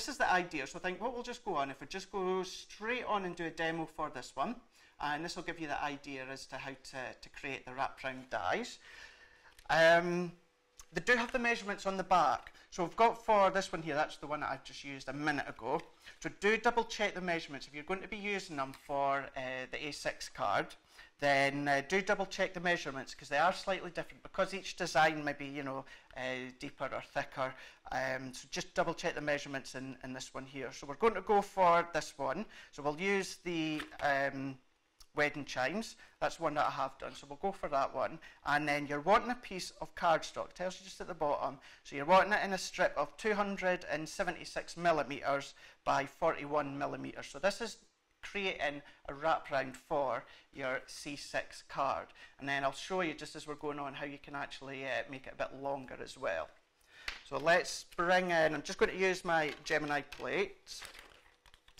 this is the idea. So I think what we'll just go on, if we just go straight on and do a demo for this one, and this will give you the idea as to how to, to create the wraparound dies. Um, they do have the measurements on the back. So we've got for this one here, that's the one that I've just used a minute ago. So do double check the measurements. If you're going to be using them for uh, the A6 card, then uh, do double check the measurements because they are slightly different because each design may be you know uh, deeper or thicker. Um, so just double check the measurements in, in this one here. So we're going to go for this one. So we'll use the um, wedding chimes. That's one that I have done. So we'll go for that one. And then you're wanting a piece of cardstock. Tells you just at the bottom. So you're wanting it in a strip of 276 millimeters by 41 millimeters. So this is creating a wraparound for your C6 card. And then I'll show you just as we're going on how you can actually uh, make it a bit longer as well. So let's bring in, I'm just going to use my Gemini plate.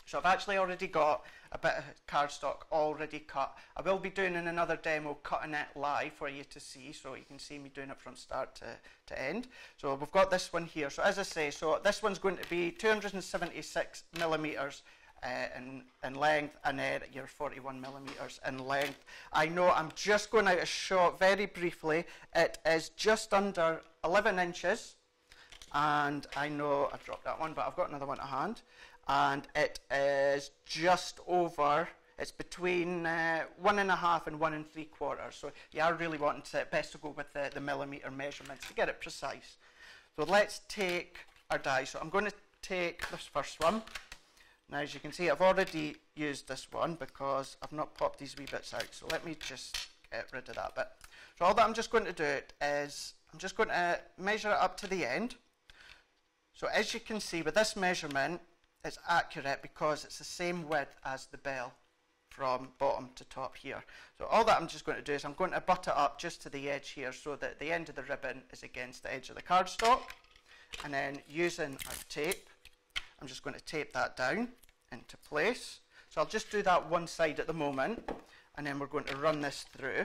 So I've actually already got a bit of cardstock already cut. I will be doing in another demo cutting it live for you to see, so you can see me doing it from start to, to end. So we've got this one here. So as I say, so this one's going to be 276 millimeters uh, in, in length and then you're 41 millimeters in length. I know I'm just going out of shot very briefly. It is just under 11 inches and I know I dropped that one but I've got another one at hand and it is just over it's between uh, one and a half and one and three quarters. So you are really wanting to best to go with the, the millimeter measurements to get it precise. So let's take our die. So I'm going to take this first one now as you can see I've already used this one because I've not popped these wee bits out so let me just get rid of that bit. So all that I'm just going to do is I'm just going to measure it up to the end. So as you can see with this measurement it's accurate because it's the same width as the bell from bottom to top here. So all that I'm just going to do is I'm going to butt it up just to the edge here so that the end of the ribbon is against the edge of the cardstock and then using a tape I'm just going to tape that down into place. So I'll just do that one side at the moment and then we're going to run this through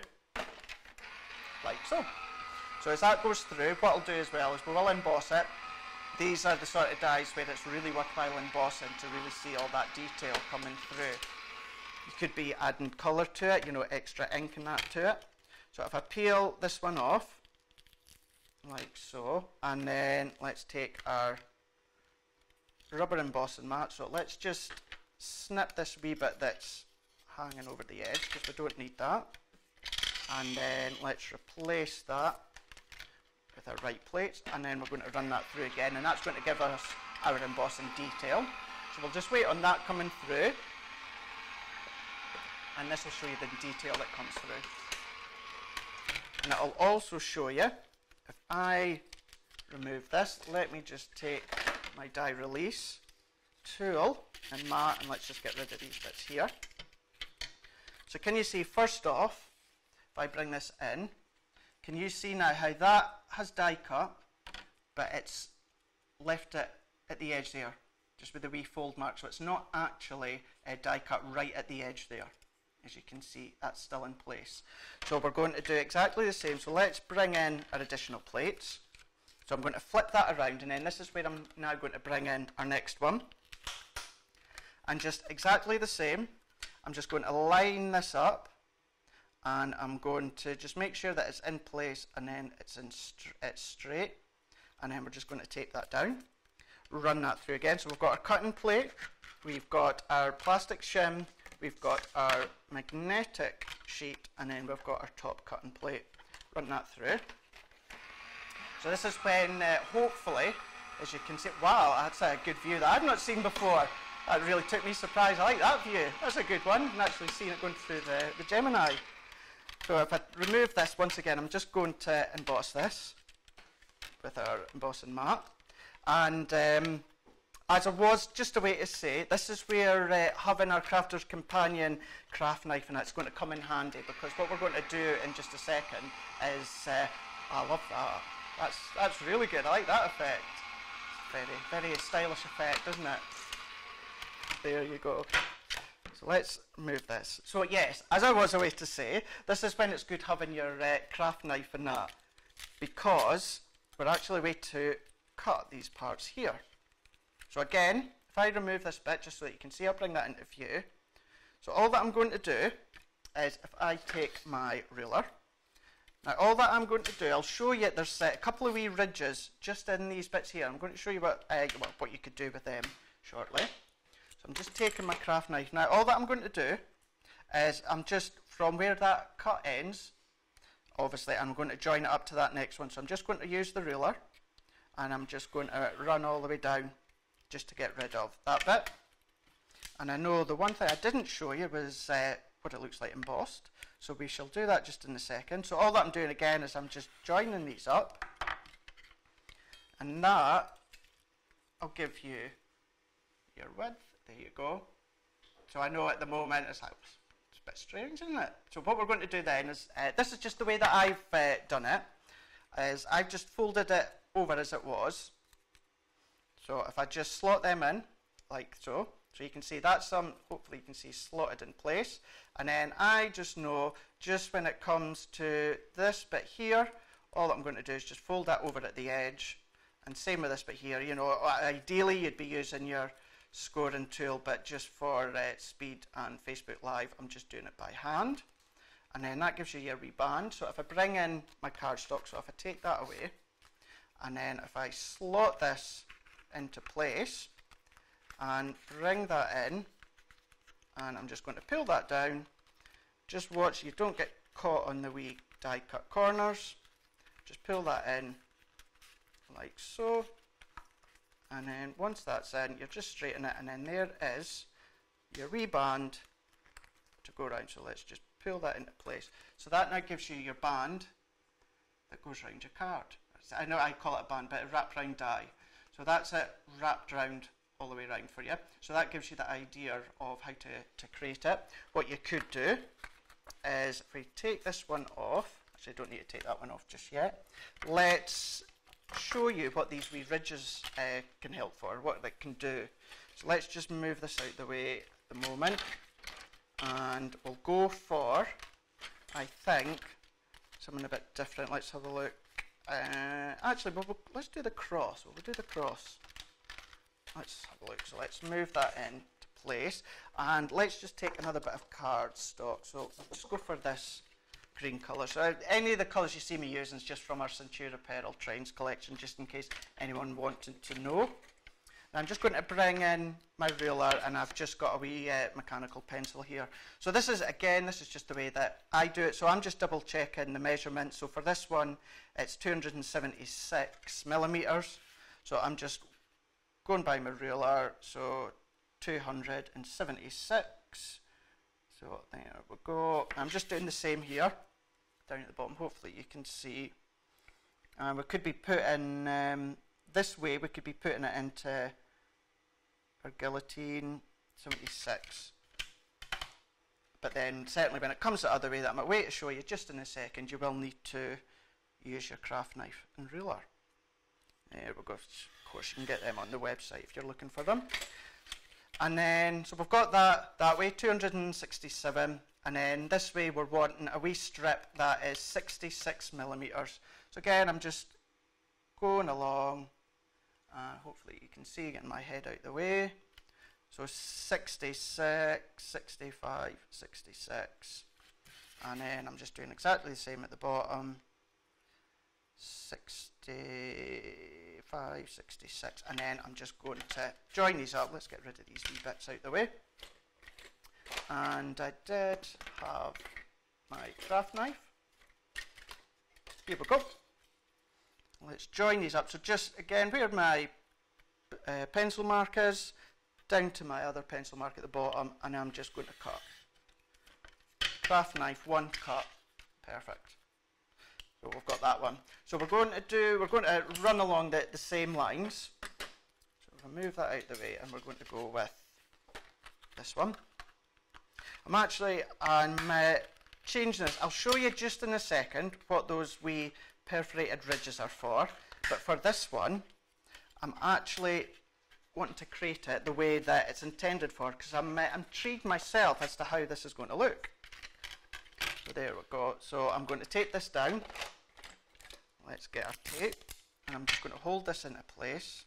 like so. So as that goes through, what I'll do as well is we will emboss it. These are the sort of dies where it's really worthwhile embossing to really see all that detail coming through. You could be adding colour to it, you know, extra ink and that to it. So if I peel this one off, like so, and then let's take our rubber embossing mat. So let's just snip this wee bit that's hanging over the edge because we don't need that. And then let's replace that with our right plate. and then we're going to run that through again and that's going to give us our embossing detail. So we'll just wait on that coming through and this will show you the detail that comes through. And it'll also show you, if I remove this, let me just take my die release tool and mat and let's just get rid of these bits here. So can you see first off, if I bring this in, can you see now how that has die cut, but it's left it at the edge there, just with the wee fold mark, so it's not actually a die cut right at the edge there. As you can see, that's still in place. So we're going to do exactly the same. So let's bring in our additional plates. So I'm going to flip that around and then this is where I'm now going to bring in our next one. And just exactly the same, I'm just going to line this up and I'm going to just make sure that it's in place and then it's, in it's straight and then we're just going to tape that down. Run that through again. So we've got our cutting plate we've got our plastic shim we've got our magnetic sheet and then we've got our top cutting plate. Run that through so this is when, uh, hopefully, as you can see, wow, that's a good view that I've not seen before. That really took me surprise. I like that view. That's a good one. And actually seeing it going through the, the Gemini. So if I remove this, once again, I'm just going to emboss this with our embossing mat. And um, as I was just a way to say, this is where uh, having our Crafter's Companion craft knife and it's going to come in handy because what we're going to do in just a second is, uh, I love that. That's, that's really good. I like that effect. Very, very stylish effect, isn't it? There you go. So let's move this. So yes, as I was always to say, this is when it's good having your uh, craft knife and that, because we're actually way to cut these parts here. So again, if I remove this bit just so that you can see, I'll bring that into view. So all that I'm going to do is if I take my ruler, now all that I'm going to do, I'll show you, there's uh, a couple of wee ridges just in these bits here. I'm going to show you what, uh, what you could do with them shortly. So I'm just taking my craft knife. Now all that I'm going to do is I'm just, from where that cut ends, obviously I'm going to join it up to that next one. So I'm just going to use the ruler and I'm just going to run all the way down just to get rid of that bit. And I know the one thing I didn't show you was uh, what it looks like embossed. So we shall do that just in a second. So all that I'm doing again is I'm just joining these up. And that, I'll give you your width. There you go. So I know at the moment it's like, it's a bit strange, isn't it? So what we're going to do then is, uh, this is just the way that I've uh, done it, is I've just folded it over as it was. So if I just slot them in, like so, so you can see that's some, hopefully you can see slotted in place. And then I just know, just when it comes to this bit here, all I'm going to do is just fold that over at the edge. And same with this bit here, you know, ideally you'd be using your scoring tool, but just for uh, speed and Facebook Live, I'm just doing it by hand. And then that gives you your reband. So if I bring in my cardstock, so if I take that away, and then if I slot this into place and bring that in, and I'm just going to pull that down, just watch you don't get caught on the wee die cut corners, just pull that in like so, and then once that's in, you're just straighten it, and then there is your reband to go around. So let's just pull that into place. So that now gives you your band that goes around your card. I know I call it a band, but a wrapped round die. So that's it wrapped round all the way around for you. So that gives you the idea of how to, to create it. What you could do is if we take this one off, actually I don't need to take that one off just yet, let's show you what these wee ridges uh, can help for, what they can do. So let's just move this out the way at the moment and we'll go for, I think, something a bit different. Let's have a look. Uh, actually, we'll, we'll, let's do the cross. We'll do the cross. Let's have a look. So let's move that into place. And let's just take another bit of cardstock. So just go for this green colour. So any of the colours you see me using is just from our Centura Pearl Trains collection, just in case anyone wanted to know. I'm just going to bring in my ruler and I've just got a wee uh, mechanical pencil here. So this is, again, this is just the way that I do it. So I'm just double checking the measurement. So for this one, it's 276 millimeters. So I'm just going by my ruler. So 276. So there we go. I'm just doing the same here, down at the bottom. Hopefully you can see. And we could be putting, um, this way, we could be putting it into our guillotine 76. But then certainly when it comes the other way that I'm going to show you just in a second, you will need to use your craft knife and ruler. There we go. Course, you can get them on the website if you're looking for them. And then, so we've got that that way, 267. And then this way we're wanting a wee strip that is 66 millimeters. So again, I'm just going along uh, hopefully you can see getting my head out the way. So 66, 65, 66. And then I'm just doing exactly the same at the bottom. 65, 66. And then I'm just going to join these up. Let's get rid of these wee bits out the way. And I did have my craft knife. Here we go. Let's join these up. So just again, where my uh, pencil markers, down to my other pencil mark at the bottom, and I'm just going to cut. Craft knife, one cut, perfect. So we've got that one. So we're going to do, we're going to run along the, the same lines. So move that out the way, and we're going to go with this one. I'm actually, I'm uh, changing this. I'll show you just in a second what those wee perforated ridges are for. But for this one, I'm actually wanting to create it the way that it's intended for because I'm uh, intrigued myself as to how this is going to look. So there we go. So I'm going to take this down. Let's get our tape. And I'm just going to hold this into place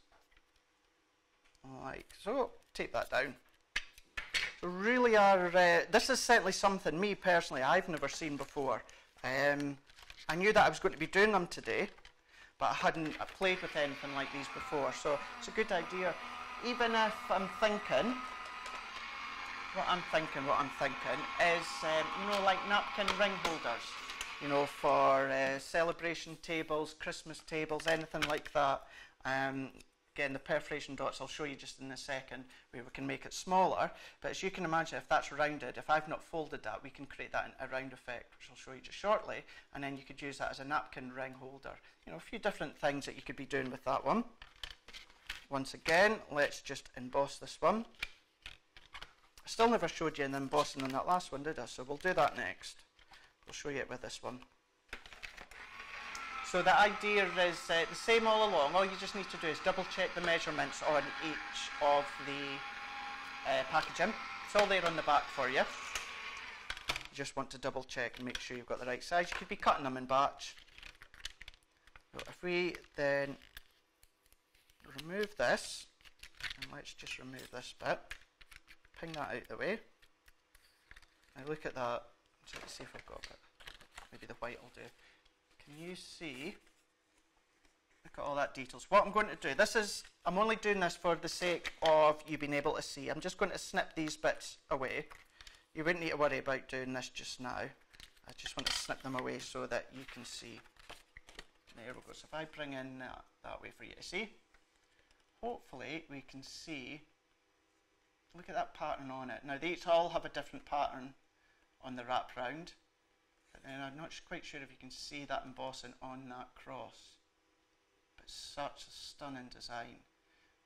like so. Take that down. Really are, uh, this is certainly something, me personally, I've never seen before. Um, I knew that I was going to be doing them today, but I hadn't played with anything like these before, so it's a good idea. Even if I'm thinking, what I'm thinking, what I'm thinking is, um, you know, like napkin ring holders, you know, for uh, celebration tables, Christmas tables, anything like that. Um, again, the perforation dots I'll show you just in a second where we can make it smaller. But as you can imagine, if that's rounded, if I've not folded that, we can create that in a round effect, which I'll show you just shortly. And then you could use that as a napkin ring holder. You know, a few different things that you could be doing with that one. Once again, let's just emboss this one. I still never showed you an embossing on that last one, did I? So we'll do that next. We'll show you it with this one. So the idea is uh, the same all along. All you just need to do is double check the measurements on each of the uh, packaging. It's all there on the back for you. You just want to double check and make sure you've got the right size. You could be cutting them in batch. So if we then remove this, and let's just remove this bit, ping that out the way. Now look at that. See if I've got it. Maybe the white will do. Can you see? Look at all that details. What I'm going to do, this is, I'm only doing this for the sake of you being able to see. I'm just going to snip these bits away. You wouldn't need to worry about doing this just now. I just want to snip them away so that you can see. There we go. So if I bring in that, that way for you to see, hopefully we can see, look at that pattern on it. Now these all have a different pattern on the wrap round and I'm not quite sure if you can see that embossing on that cross. But such a stunning design.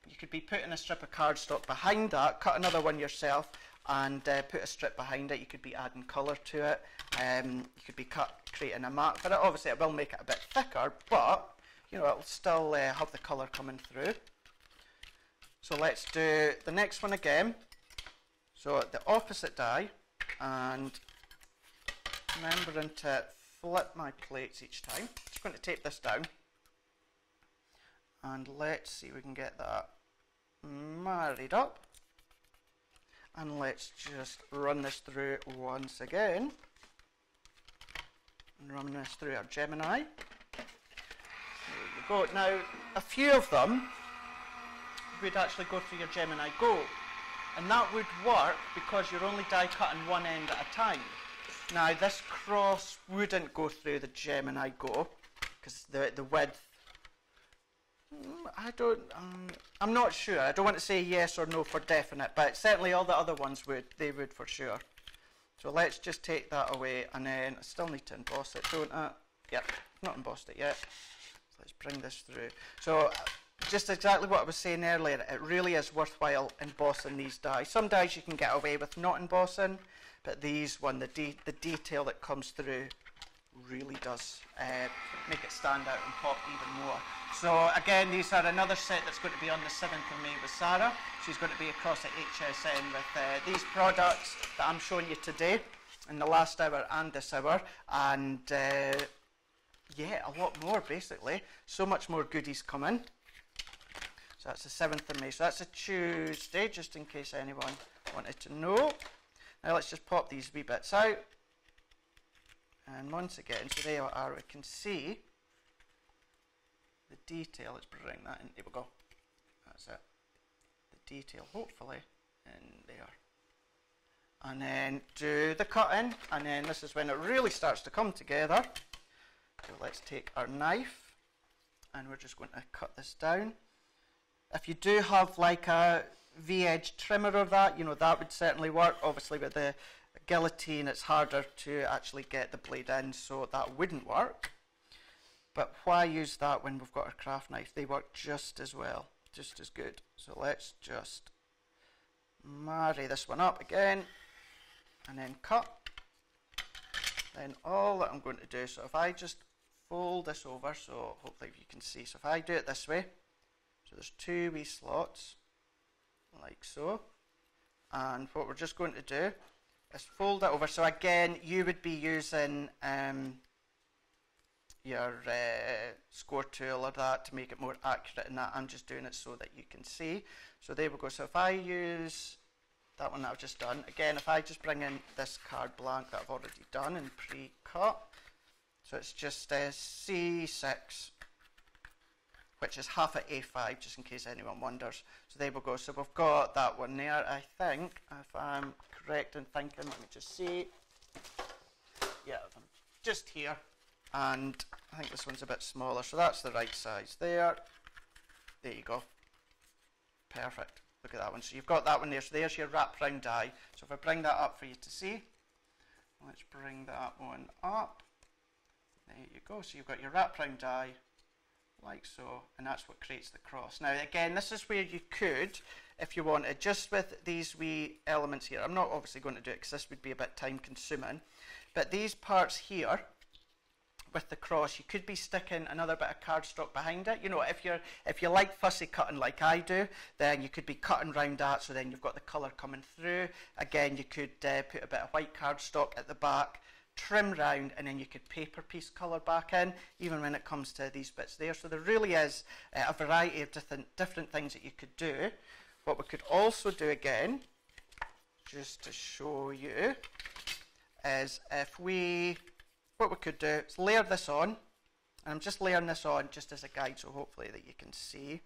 You could be putting a strip of cardstock behind that, cut another one yourself, and uh, put a strip behind it. You could be adding colour to it. Um, you could be cut, creating a mark for it. Obviously, it will make it a bit thicker, but you know it'll still uh, have the colour coming through. So let's do the next one again. So the opposite die, and remembering to flip my plates each time. Just going to tape this down. And let's see if we can get that married up. And let's just run this through once again. And run this through our Gemini. There you go. Now, a few of them would actually go through your Gemini Go. And that would work because you're only die cutting one end at a time. Now this cross wouldn't go through the Gemini Go because the the width. Mm, I don't. Um, I'm not sure. I don't want to say yes or no for definite, but certainly all the other ones would. They would for sure. So let's just take that away, and then I still need to emboss it, don't I? Yep, not embossed it yet. So let's bring this through. So just exactly what I was saying earlier, it really is worthwhile embossing these dies. Some dies you can get away with not embossing, but these one, the, de the detail that comes through really does uh, make it stand out and pop even more. So again, these are another set that's going to be on the 7th of May with Sarah. She's going to be across at HSN with uh, these products that I'm showing you today in the last hour and this hour. And uh, yeah, a lot more basically. So much more goodies coming. So that's the 7th of May. So that's a Tuesday, just in case anyone wanted to know. Now let's just pop these wee bits out. And once again, so there we are, we can see the detail. Let's bring that in. There we go. That's it. The detail, hopefully, in there. And then do the cutting, and then this is when it really starts to come together. So let's take our knife, and we're just going to cut this down. If you do have like a V-edge trimmer or that, you know, that would certainly work. Obviously with the guillotine it's harder to actually get the blade in, so that wouldn't work. But why use that when we've got a craft knife? They work just as well, just as good. So let's just marry this one up again, and then cut. Then all that I'm going to do, so if I just fold this over, so hopefully you can see, so if I do it this way, so there's two wee slots, like so. And what we're just going to do is fold it over. So again, you would be using um, your uh, score tool or that to make it more accurate in that. I'm just doing it so that you can see. So there we go. So if I use that one that I've just done, again, if I just bring in this card blank that I've already done and pre-cut, so it's just uh, C6, which is half at A5, just in case anyone wonders. So there we go. So we've got that one there. I think, if I'm correct in thinking, let me just see. Yeah, just here. And I think this one's a bit smaller. So that's the right size there. There you go. Perfect. Look at that one. So you've got that one there. So there's your wrap round die. So if I bring that up for you to see let's bring that one up. There you go. So you've got your wrap round die like so and that's what creates the cross now again this is where you could if you wanted just with these wee elements here I'm not obviously going to do it because this would be a bit time consuming but these parts here with the cross, you could be sticking another bit of cardstock behind it. You know, if you're if you like fussy cutting like I do, then you could be cutting round that, so then you've got the colour coming through. Again, you could uh, put a bit of white cardstock at the back, trim round, and then you could paper piece colour back in, even when it comes to these bits there. So there really is uh, a variety of different different things that you could do. What we could also do again, just to show you, is if we what we could do is layer this on. And I'm just layering this on just as a guide so hopefully that you can see.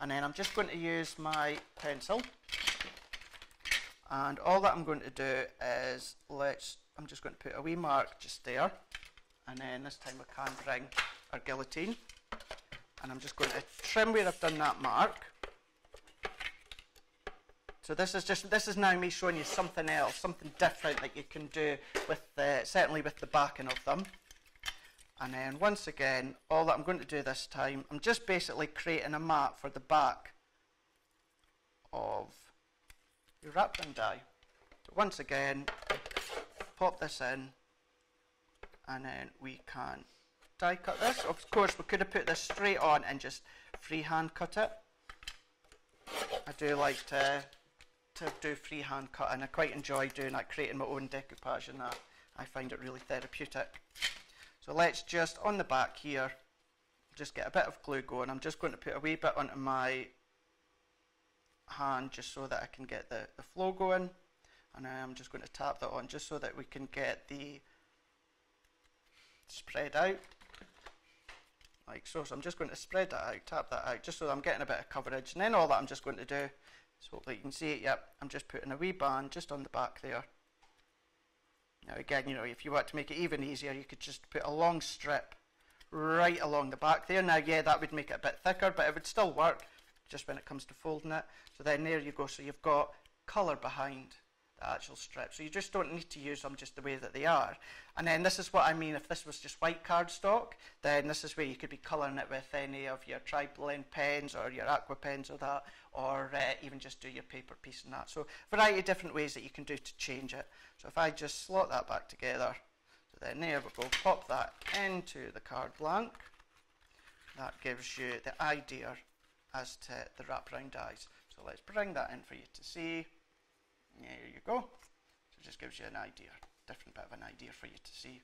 And then I'm just going to use my pencil. And all that I'm going to do is let's, I'm just going to put a wee mark just there. And then this time we can bring our guillotine. And I'm just going to trim where I've done that mark. So this is just this is now me showing you something else, something different that you can do with the, certainly with the backing of them. And then once again, all that I'm going to do this time, I'm just basically creating a map for the back of your wrapping die. So once again, pop this in, and then we can die cut this. Of course, we could have put this straight on and just freehand cut it. I do like to to do freehand cutting. I quite enjoy doing that, creating my own decoupage and that. I find it really therapeutic. So let's just, on the back here, just get a bit of glue going. I'm just going to put a wee bit onto my hand just so that I can get the, the flow going. And I'm just going to tap that on just so that we can get the spread out. Like so. So I'm just going to spread that out, tap that out, just so I'm getting a bit of coverage. And then all that I'm just going to do so hopefully you can see it, yep, I'm just putting a wee band just on the back there. Now again, you know, if you want to make it even easier, you could just put a long strip right along the back there. Now, yeah, that would make it a bit thicker, but it would still work just when it comes to folding it. So then there you go. So you've got colour behind actual strip. So you just don't need to use them just the way that they are. And then this is what I mean, if this was just white cardstock, then this is where you could be colouring it with any of your tri-blend pens or your aqua pens or that, or uh, even just do your paper piece and that. So variety of different ways that you can do to change it. So if I just slot that back together, so then there we go, pop that into the card blank. That gives you the idea as to the wraparound dies. So let's bring that in for you to see. There you go. So it just gives you an idea, different bit of an idea for you to see.